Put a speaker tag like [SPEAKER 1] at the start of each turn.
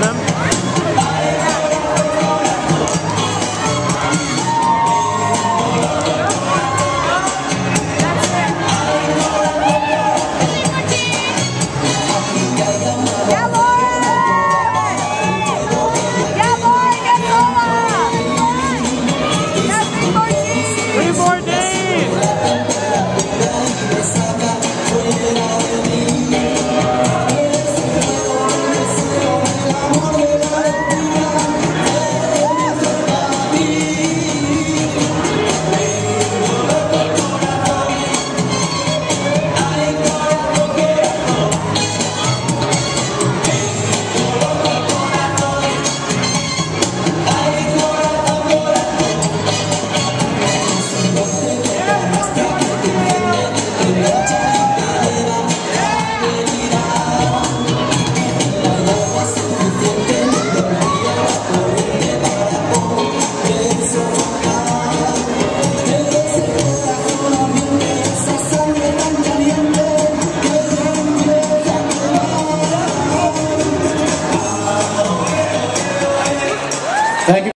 [SPEAKER 1] them.